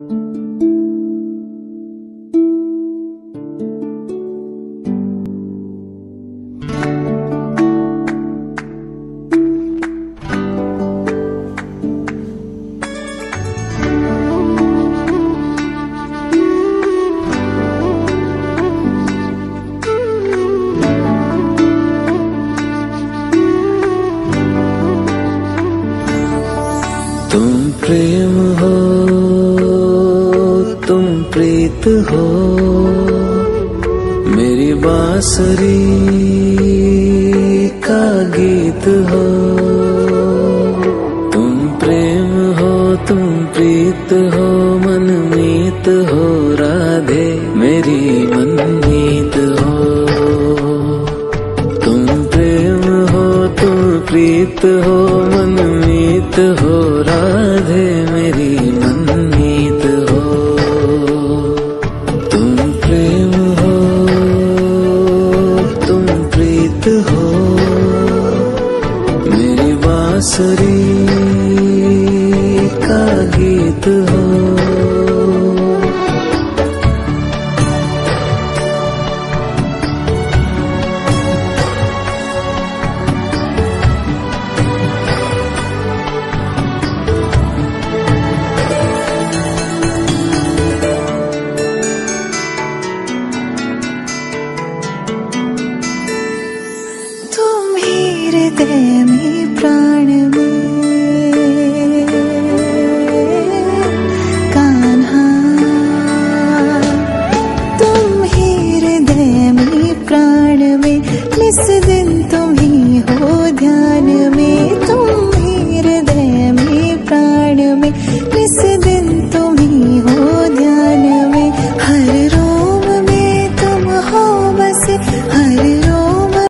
तुम प्रेम हो तुम प्रीत हो, मेरी बांसुरी का गीत हो। तुम प्रेम हो, तुम प्रीत हो मनमीत हो, राधे मेरी मनमीत हो। तुम प्रेम हो, तुम प्रीत हो मनमीत हो, राधे मेरी सरी इस दिन तुम ही हो ध्यान में।